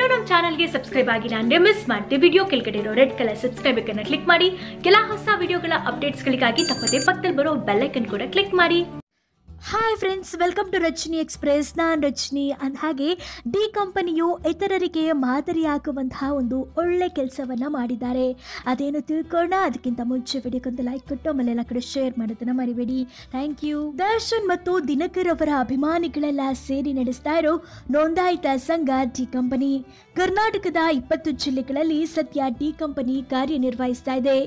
ನಮ್ಮ ಚಾನಲ್ಗೆ ಸಬ್ಸ್ಕ್ರೈಬ್ ಆಗಿಲ್ಲ ಅಂದ್ರೆ ಮಿಸ್ ಮಾಡಿದೆ ವಿಡಿಯೋ ಕೆಳಗಡೆ ಇರೋ ರೆಡ್ ಕಲರ್ ಸಬ್ಸ್ಕ್ರೈಬ್ ಕ್ಲಿಕ್ ಮಾಡಿ. ಕೆಲ ಹೊಸ ವಿಡಿಯೋಗಳ ಅಪ್ಡೇಟ್ಸ್ಗಳಿಗಾಗಿ ತಪ್ಪದೆ ಪಕ್ಕದಲ್ಲಿ ಬರೋ ಬೆಲ್ಲೈಕನ್ ಕೂಡ ಕ್ಲಿಕ್ ಮಾಡಿ. Hi friends welcome to Rachani express ನಾನು ರಚನಿ. ಅಂದ ಹಾಗೆ ಡಿ ಕಂಪನಿಯು ಇತರರಿಗೆ ಮಾದರಿಯಾಗುವಂತಹ ಒಂದು ಒಳ್ಳೆ ಕೆಲಸವನ್ನ ಮಾಡಿದ್ದಾರೆ. ಅದೇನು ತಿಳ್ಕೊಳ್ಳೋಣ ಅದಕ್ಕಿಂತ ಮುಂಚೆ ವಿಡಿಯೋಕ್ಕೊಂದು ಲೈಕ್ ಕೊಟ್ಟು ಆಮೇಲೆ ಕಡೆ ಶೇರ್ ಮಾಡೋದನ್ನ ಮರಿಬೇಡಿ. ಥ್ಯಾಂಕ್ ಯು ದರ್ಶನ್ ಮತ್ತು ದಿನಕರ್ ಅವರ ಅಭಿಮಾನಿಗಳೆಲ್ಲ ಸೇರಿ ನಡೆಸ್ತಾ ಇರೋ ನೋಂದಾಯಿತ ಸಂಘ ಡಿ ಕಂಪನಿ ಕರ್ನಾಟಕದ ಇಪ್ಪತ್ತು ಜಿಲ್ಲೆಗಳಲ್ಲಿ ಸದ್ಯ ಡಿ ಕಂಪನಿ ಕಾರ್ಯನಿರ್ವಹಿಸ್ತಾ ಇದೆ.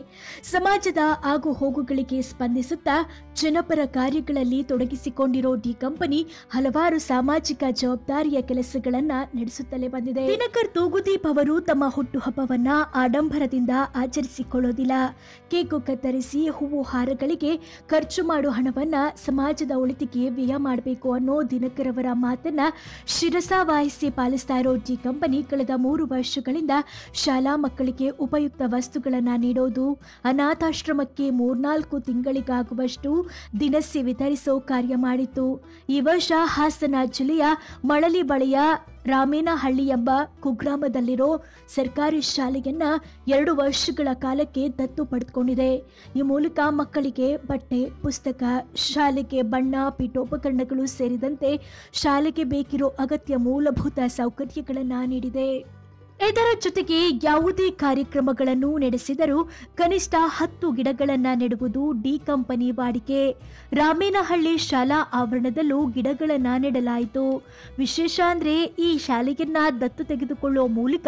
ಸಮಾಜದ ಆಗು ಹೋಗುಗಳಿಗೆ ಸ್ಪಂದಿಸುತ್ತಾ ಜನಪರ ಕಾರ್ಯಗಳಲ್ಲಿ ತೊಡಗಿಸಿಕೊಂಡಿರೋ ಡಿ ಕಂಪನಿ ಹಲವಾರು ಸಾಮಾಜಿಕ ಜವಾಬ್ದಾರಿಯ ಕೆಲಸಗಳನ್ನ ನಡೆಸುತ್ತಲೇ ಬಂದಿದೆ. ದಿನಕರ್ ತೂಗುದೀಪ್ ಅವರು ತಮ್ಮ ಹುಟ್ಟುಹಬ್ಬವನ್ನ ಆಡಂಬರದಿಂದ ಆಚರಿಸಿಕೊಳ್ಳೋದಿಲ್ಲ. ಕೇಕು ಕತ್ತರಿಸಿ ಹೂವು ಹಾರಗಳಿಗೆ ಖರ್ಚು ಮಾಡೋ ಹಣವನ್ನ ಸಮಾಜದ ಒಳಿತಿಗೆ ವ್ಯಯ ಮಾಡಬೇಕು ಅನ್ನೋ ದಿನಕರ್ ಅವರ ಮಾತನ್ನ ಶಿರಸಾವಹಿಸಿ ಪಾಲಿಸ್ತಾ ಇರೋ ಡಿ ಕಂಪನಿ ಕಳೆದ ಮೂರು ವರ್ಷಗಳಿಂದ ಶಾಲಾ ಮಕ್ಕಳಿಗೆ ಉಪಯುಕ್ತ ವಸ್ತುಗಳನ್ನ ನೀಡೋದು, ಅನಾಥಾಶ್ರಮಕ್ಕೆ ಮೂರ್ನಾಲ್ಕು ತಿಂಗಳಿಗಾಗುವಷ್ಟು ದಿನಸಿ ವಿತರಿಸೋ ಕಾರ್ಯ ಮಾಡಿತ್ತು ಈ ವರ್ಷ ಹಾಸನ ಜಿಲ್ಲೆಯ ಮಳಲಿ ಬಳಿಯ ರಾಮೇನಹಳ್ಳಿ ಎಂಬ ಕುಗ್ರಾಮದಲ್ಲಿರೋ ಸರ್ಕಾರಿ ಶಾಲೆಯನ್ನ ಎರಡು ವರ್ಷಗಳ ಕಾಲಕ್ಕೆ ದತ್ತು ಪಡೆದುಕೊಂಡಿದೆ. ಈ ಮೂಲಕ ಮಕ್ಕಳಿಗೆ ಬಟ್ಟೆ, ಪುಸ್ತಕ, ಶಾಲೆಗೆ ಬಣ್ಣ, ಪೀಠೋಪಕರಣಗಳು ಸೇರಿದಂತೆ ಶಾಲೆಗೆ ಬೇಕಿರೋ ಅಗತ್ಯ ಮೂಲಭೂತ ಸೌಕರ್ಯಗಳನ್ನು ನೀಡಿದೆ. ಇದರ ಜೊತೆಗೆ ಯಾವುದೇ ಕಾರ್ಯಕ್ರಮಗಳನ್ನು ನಡೆಸಿದರೂ ಕನಿಷ್ಠ ಹತ್ತು ಗಿಡಗಳನ್ನ ನೆಡುವುದು ಡಿ ಕಂಪನಿ ವಾಡಿಕೆ. ರಾಮೇನಹಳ್ಳಿ ಶಾಲಾ ಆವರಣದಲ್ಲೂ ಗಿಡಗಳನ್ನ ನೆಡಲಾಯಿತು. ವಿಶೇಷ ಅಂದ್ರೆ ಈ ಶಾಲೆಯನ್ನ ದತ್ತು ತೆಗೆದುಕೊಳ್ಳುವ ಮೂಲಕ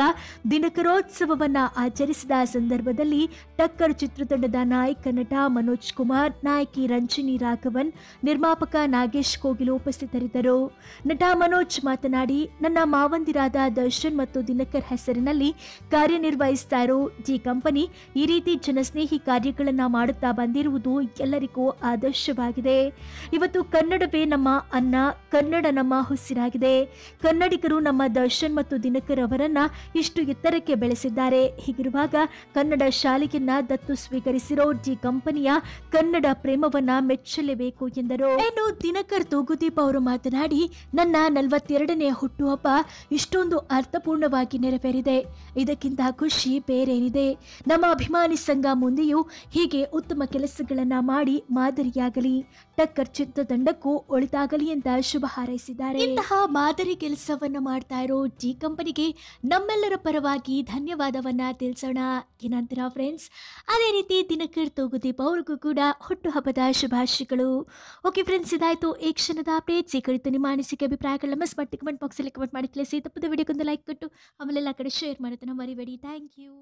ದಿನಕರೋತ್ಸವವನ್ನ ಆಚರಿಸಿದ ಸಂದರ್ಭದಲ್ಲಿ ಟಕ್ಕರ್ ಚಿತ್ರತಂಡದ ನಾಯಕ ನಟ ಮನೋಜ್ ಕುಮಾರ್, ನಾಯಕಿ ರಂಜಿನಿ ರಾಘವನ್, ನಿರ್ಮಾಪಕ ನಾಗೇಶ್ ಕೋಗಿಲು ಉಪಸ್ಥಿತರಿದ್ದರು. ನಟ ಮನೋಜ್ ಮಾತನಾಡಿ, ನನ್ನ ಮಾವಂದಿರಾದ ದರ್ಶನ್ ಮತ್ತು ದಿನಕರ್ ಹೆಸರಿನಲ್ಲಿ ಕಾರ್ಯನಿರ್ವಹಿಸ್ತಾ ಇರೋ ಜಿ ಕಂಪನಿ ಈ ರೀತಿ ಜನಸ್ನೇಹಿ ಕಾರ್ಯಗಳನ್ನು ಮಾಡುತ್ತಾ ಬಂದಿರುವುದು ಎಲ್ಲರಿಗೂ ಆದರ್ಶವಾಗಿದೆ. ಇವತ್ತು ಕನ್ನಡವೇ ನಮ್ಮ ಅನ್ನ, ಕನ್ನಡ ನಮ್ಮ ಹುಸಿರಾಗಿದೆ ಕನ್ನಡಿಗರು ನಮ್ಮ ದರ್ಶನ್ ಮತ್ತು ದಿನಕರ್ ಅವರನ್ನ ಇಷ್ಟು ಎತ್ತರಕ್ಕೆ ಬೆಳೆಸಿದ್ದಾರೆ. ಹೀಗಿರುವಾಗ ಕನ್ನಡ ಶಾಲೆಯನ್ನ ದತ್ತು ಸ್ವೀಕರಿಸಿರೋ ಜಿ ಕಂಪನಿಯ ಕನ್ನಡ ಪ್ರೇಮವನ್ನ ಮೆಚ್ಚಲೇಬೇಕು ಎಂದರು. ಏನು ದಿನಕರ್ ತೂಗುದೀಪ್ ಅವರು ಮಾತನಾಡಿ, ನನ್ನ ನಲವತ್ತೆರಡನೇ ಹುಟ್ಟುಹಬ್ಬ ಇಷ್ಟೊಂದು ಅರ್ಥಪೂರ್ಣವಾಗಿ ನೆರವೇರಿದೆ ಇದಕ್ಕಿಂತ ಖುಷಿ ಬೇರೇನಿದೆ ನಮ್ಮ ಅಭಿಮಾನಿ ಸಂಘ ಮುಂದೆಯೂ ಹೀಗೆ ಉತ್ತಮ ಕೆಲಸಗಳನ್ನ ಮಾಡಿ ಮಾದರಿಯಾಗಲಿ. ಟಕ್ಕರ್ ಚಿತ್ರತಂಡಕ್ಕೂ ಒಳಿತಾಗಲಿ ಅಂತ ಶುಭ ಹಾರೈಸಿದ್ದಾರೆ. ಇಂತಹ ಮಾದರಿ ಕೆಲಸವನ್ನ ಮಾಡ್ತಾ ಇರೋ ಜಿ ಕಂಪನಿಗೆ ನಮ್ಮೆಲ್ಲರ ಪರವಾಗಿ ಧನ್ಯವಾದವನ್ನ ತಿಳಿಸೋಣ. ಏನಂತೀರಾ ಫ್ರೆಂಡ್ಸ್ ಅದೇ ರೀತಿ ದಿನಕರ್ ತೂಗುದೀಪ್ ಅವ್ರಿಗೂ ಕೂಡ ಹುಟ್ಟುಹಬ್ಬದ ಶುಭಾಶಯಗಳು. ಓಕೆ ಫ್ರೆಂಡ್ಸ್ ಇದಾಯ್ತು. ಈ ಕ್ಷಣದ ಅಪ್ಡೇಟ್ಸ್ ಈ ಕುರಿತು ನಿಮ್ಮ ಅನಿಸಿಕೆ ಅಭಿಪ್ರಾಯಗಳ ಮಸ್ ಮಾಡಿ ಕಮೆಂಟ್ ಬಾಕ್ಸಲ್ಲಿ ಕಮೆಂಟ್ ಮಾಡಿ. ತಿಳಿಸಿ ತಪ್ಪದ ವಿಡಿಯೋಗೊಂದು ಲೈಕ್ ಕೊಟ್ಟು ಆಮೇಲೆ ಎಲ್ಲ ಕಡೆ ಶೇರ್ ಮಾಡೋದನ್ನ ಮರಿಬೇಡಿ ಥ್ಯಾಂಕ್ ಯು